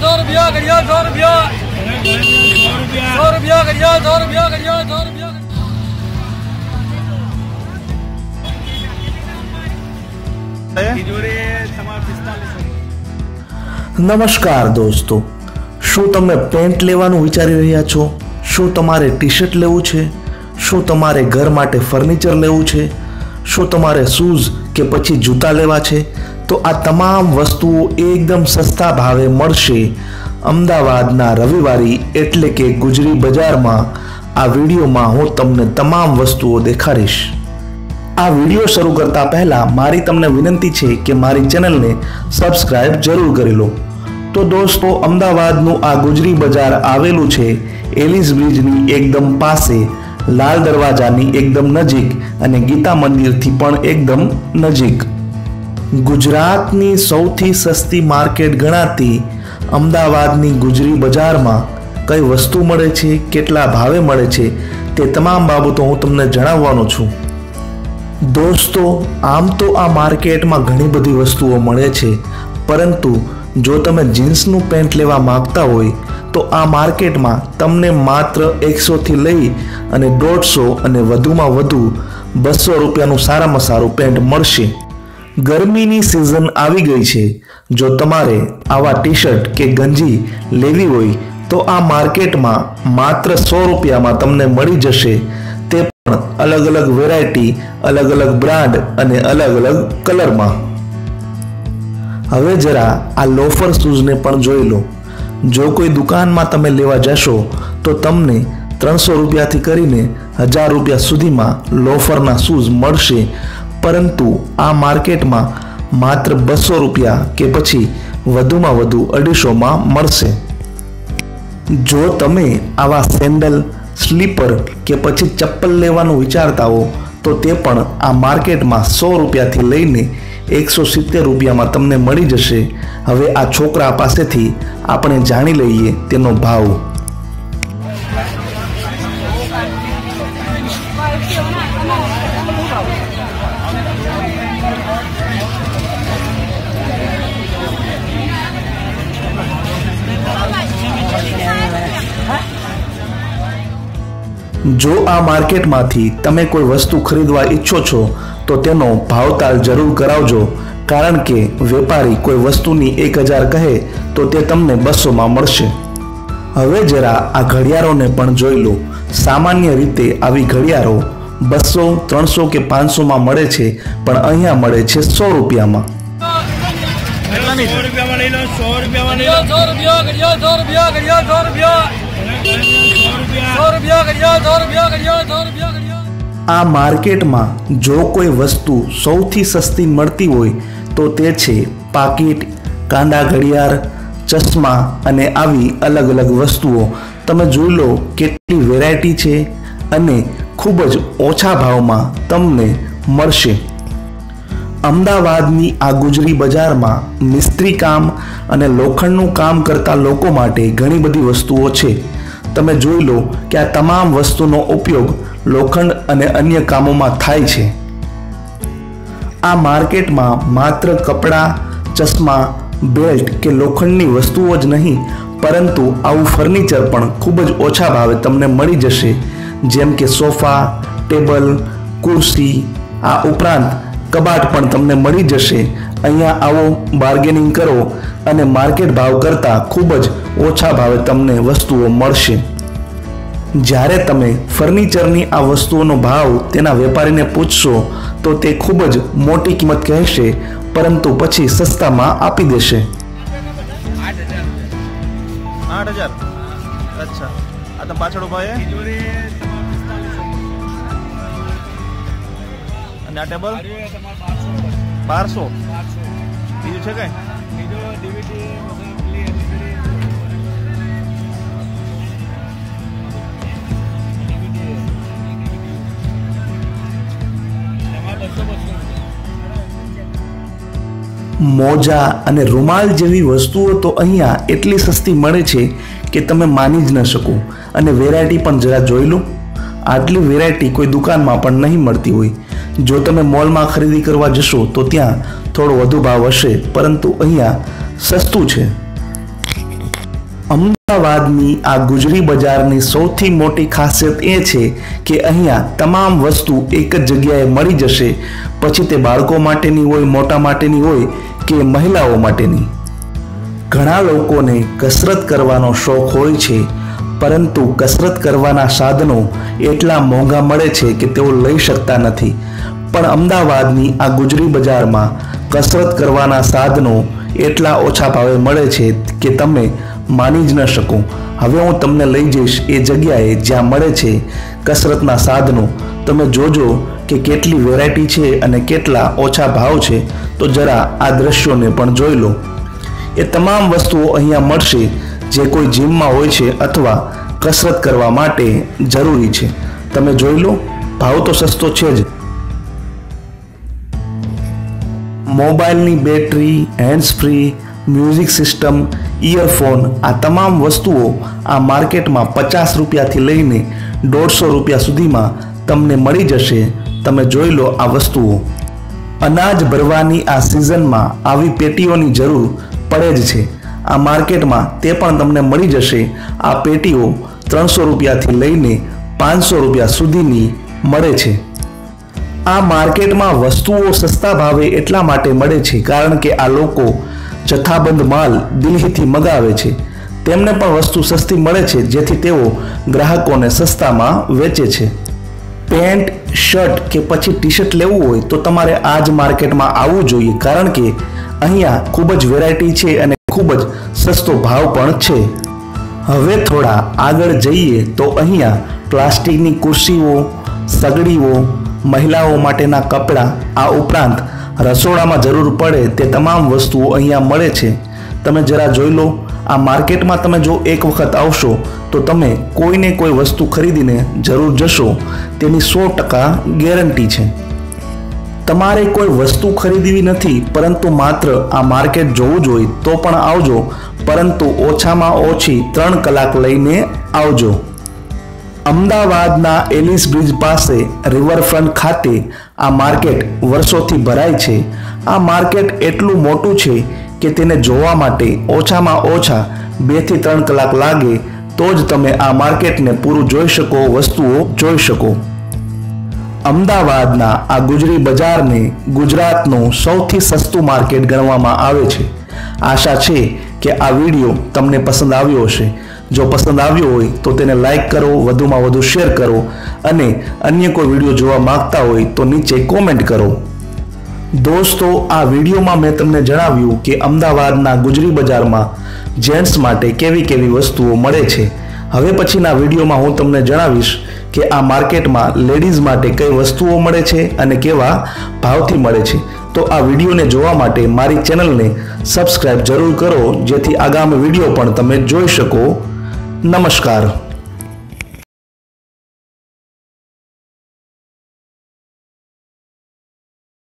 સો રૂપિયા ઘડિયાળ, સો રૂપિયા. સો રૂપિયા ઘડિયાળ, સો રૂપિયા ઘડિયાળ, સો રૂપિયા નમસ્કાર દોસ્તો. શું તમે પેન્ટ લેવાનું વિચારી રહ્યા છો? શું તમારે ટી શર્ટ લેવું છે? શું તમારે ઘર માટે ફર્નિચર લેવું છે? શું તમારે શૂઝ કે પછી જૂતા લેવા છે? તો આ તમામ વસ્તુઓ એકદમ સસ્તા ભાવે મળશે અમદાવાદના રવિવારી એટલે કે ગુજરી બજારમાં. આ વિડીયોમાં હું તમને તમામ વસ્તુઓ દેખાડીશ. આ વીડિયો શરૂ કરતા પહેલા મારી તમને વિનંતી છે કે મારી ચેનલને સબસ્ક્રાઇબ જરૂર કરી લો. તો દોસ્તો, અમદાવાદનું આ ગુજરી બજાર આવેલું છે એલિસ બ્રિજની એકદમ પાસે. લાલ દરવાજાની એકદમ નજીક અને ગીતા મંદિરથી પણ એકદમ નજીક. ગુજરાતની સૌથી સસ્તી માર્કેટ ગણાતી અમદાવાદની ગુજરી બજારમાં કઈ વસ્તુ મળે છે, કેટલા ભાવે મળે છે, તે તમામ બાબતો હું તમને જણાવવાનો છું. દોસ્તો, આમ તો આ માર્કેટમાં ઘણી બધી વસ્તુઓ મળે છે, પરંતુ જો તમે જીન્સનું પેન્ટ લેવા માગતા હોય, તો આ માર્કેટમાં તમને માત્ર એકસોથી લઈ અને દોઢસો અને વધુમાં વધુ બસો રૂપિયાનું સારામાં સારું પેન્ટ મળશે. ગરમીની સિઝન આવી ગઈ છે. જો તમારે આવા ટી શર્ટ કે ગંજી લેવી હોય, તો આ માર્કેટમાં માત્ર સો રૂપિયામાં તમને મળી જશે. તે પણ અલગ અલગ વેરાયટી અલગ અલગ બ્રાન્ડ અને અલગ અલગ કલરમાં. હવે જરા આ લોફર શૂઝને પણ જોઈ લો. જો કોઈ દુકાનમાં તમે લેવા જશો, તો તમને ત્રણસો રૂપિયાથી કરીને હજાર રૂપિયા સુધીમાં લોફરના શૂઝ મળશે. પરંતુ આ માર્કેટમાં માત્ર બસો રૂપિયા કે પછી વધુમાં વધુ અઢીસોમાં મળશે. જો તમે આવા સેન્ડલ, સ્લીપર કે પછી ચપ્પલ લેવાનું વિચારતા હો, તો તે પણ આ માર્કેટમાં સો રૂપિયાથી લઈને એકસો સિત્તેર રૂપિયામાં તમને મળી જશે. હવે આ છોકરા પાસેથી આપણે જાણી લઈએ તેનો ભાવ. જો આ માર્કેટમાંથી તમે કોઈ વસ્તુ ખરીદવા ઈચ્છો છો તો તેનો ભાવતાલ જરૂર કરાવજો, કારણ કે વેપારી કોઈ વસ્તુની એક હજાર કહે તો તે તમને બસોમાં મળશે. હવે જરા આ ઘડિયાળોને પણ જોઈ લો. સામાન્ય રીતે આવી ઘડિયાળો બસો, ત્રણસો કે પાંચસોમાં મળે છે, પણ અહીંયા મળે છે સો રૂપિયામાં. રૂપિયા આ માર્કેટમાં જો કોઈ વસ્તુ સૌથી સસ્તી મળતી હોય, તો તે છે પાકીટ કાંડા ઘડિયાળ, ચશ્મા અને આવી અલગ અલગ વસ્તુઓ. તમે જોઈ લો કેટલી વેરાયટી છે અને ખૂબ જ ઓછા ભાવમાં તમને મળશે. અમદાવાદની આ ગુજરી બજારમાં મિસ્ત્રી કામ અને લોખંડનું કામ કરતા લોકો માટે ઘણી બધી વસ્તુઓ છે. તમે જોઈ લો કે આ તમામ વસ્તુનો ઉપયોગ લોખંડ અને અન્ય કામોમાં થાય છે. આ માર્કેટમાં માત્ર કપડાં, ચશ્મા, બેલ્ટ કે લોખંડની વસ્તુઓ જ નહીં, પરંતુ આવું ફર્નિચર પણ ખૂબ જ ઓછા ભાવે તમને મળી જશે. જેમ કે સોફા, ટેબલ ખુરશી આ ઉપરાંત કબાટ પણ તમને મળી જશે. અહીંયા આવો બાર્ગેનિંગ કરો અને માર્કેટ ભાવ કરતાં ખૂબ જ ઓછા ભાવે તમને વસ્તુઓ મળશે. જ્યારે તમે ફર્નિચરની આ વસ્તુઓનો ભાવ તેના વેપારીને પૂછશો, તો તે ખૂબ જ મોટી કિંમત કહેશે, પરંતુ પછી સસ્તામાં આપી દેશે. અચ્છા. આ તમે પાછળ ઊભા બારસો. બીજું છે કઈ? મોજા અને રૂમાલ જેવી વસ્તુઓ તો અહીંયા એટલી સસ્તી મળે છે કે તમે માની જ ન શકો. અને વેરાયટી પણ જરા જોઈ લો. આટલી વેરાયટી કોઈ દુકાનમાં પણ નહીં મળતી હોય. જો તમે મોલમાં ખરીદી કરવા જશો તો ત્યાં થોડો વધુ ભાવ હશે, પરંતુ અહીંયા સસ્તું છે. અમદાવાદની આ ગુજરી બજારની સૌથી મોટી ખાસિયત એ છે કે અહીંયા તમામ વસ્તુ એક જ જગ્યાએ મળી જશે. પછી તે બાળકો માટેની હોય, મોટા માટેની હોય કે મહિલાઓ માટેની. ઘણા લોકોને કસરત કરવાનો શોખ હોય છે, પરંતુ કસરત કરવાના સાધનો એટલા મોંઘા મળે છે કે તેઓ લઈ શકતા નથી. પણ અમદાવાદની આ ગુજરી બજારમાં કસરત કરવાના સાધનો એટલા ઓછા ભાવે મળે છે કે તમે માની જ ન શકો. હવે હું તમને લઈ જઈશ એ જગ્યાએ જ્યાં મળે છે કસરતના સાધનો. તમે જોજો કે કેટલી વેરાયટી છે અને કેટલા ઓછા ભાવ છે. તો જરા આ દ્રશ્યોને પણ જોઈ લો. એ તમામ વસ્તુઓ અહીંયા મળશે જે કોઈ જીમમાં હોય છે અથવા કસરત કરવા માટે જરૂરી છે. તમે જોઈ લો, ભાવ તો સસ્તો છે જ. મોબાઈલની battery hands free music system earphone, આ તમામ વસ્તુઓ આ માર્કેટમાં પચાસ રૂપિયાથી લઈને દોઢસો રૂપિયા સુધીમાં તમને મળી જશે. તમે જોઈ લો આ વસ્તુઓ. અનાજ ભરવાની આ સિઝનમાં આવી પેટીઓની જરૂર પડે જ છે. આ માર્કેટમાં તે પણ તમને મળી જશે. આ પેટીઓ ત્રણસો રૂપિયાથી લઈને પાંચસો રૂપિયા સુધીની મળે છે. આ માર્કેટમાં વસ્તુઓ સસ્તા ભાવે એટલા માટે મળે છે કારણ કે આ લોકો જથ્થાબંધ માલ દિલ્હીથી મગાવે છે. તેમને પણ વસ્તુ સસ્તી મળે છે, જેથી તેઓ ગ્રાહકોને સસ્તામાં વેચે છે. પેન્ટ, શર્ટ કે પછી ટી શર્ટ લેવું હોય તો તમારે આ જ માર્કેટમાં આવવું જોઈએ, કારણ કે અહીંયા ખૂબ જ વેરાયટી છે અને ખૂબ જ સસ્તો ભાવ પણ છે. હવે થોડા આગળ જઈએ તો અહીંયા પ્લાસ્ટિકની ખુરશીઓ સગડીઓ, મહિલાઓ માટેના કપડાં, આ ઉપરાંત રસોડામાં જરૂર પડે તે તમામ વસ્તુઓ અહીંયા મળે છે. તમે જરા જોઈ લો, આ માર્કેટમાં તમે જો એક વખત આવશો, તો તમે કોઈને કોઈ વસ્તુ ખરીદીને જરૂર જશો. તેની સો ટકા ગેરંટી છે. તમારે કોઈ વસ્તુ ખરીદવી નથી, પરંતુ માત્ર આ માર્કેટ જોવું જોઈએ તો પણ આવજો. પરંતુ ઓછામાં ઓછી ત્રણ કલાક લઈને આવજો. અમદાવાદના એલિસ બ્રિજ પાસે રિવરફ્રન્ટ ખાતે આ માર્કેટ વર્ષોથી ભરાય છે. આ માર્કેટ એટલું મોટું છે કે તેને જોવા માટે ઓછામાં ઓછા બેથી ત્રણ કલાક લાગે, તો જ તમે આ માર્કેટને પૂરું જોઈ શકો, વસ્તુઓ જોઈ શકો. અમદાવાદના આ ગુજરી બજારને ગુજરાતનું સૌથી સસ્તું માર્કેટ ગણવામાં આવે છે. આશા છે કે આ વીડિયો તમને પસંદ આવ્યો હશે. જો પસંદ આવ્યો હોય તો તેને લાઇક કરો, વધુમાં વધુ શેર કરો અને અન્ય કોઈ વીડિયો જોવા માંગતા હોય તો નીચે કોમેન્ટ કરો. દોસ્તો, આ વિડીયોમાં મેં તમને જણાવ્યું કે અમદાવાદના ગુજરી બજારમાં જેન્ટ્સ માટે કેવી કેવી વસ્તુઓ મળે છે. હવે પછીના વિડીયોમાં હું તમને જણાવીશ કે આ માર્કેટમાં લેડીઝ માટે કઈ વસ્તુઓ મળે છે અને કેવા ભાવથી મળે છે. તો આ વિડીયોને જોવા માટે મારી ચેનલને સબસ્ક્રાઇબ જરૂર કરો, જેથી આગામી વીડિયો પણ તમે જોઈ શકો. નમસ્કાર.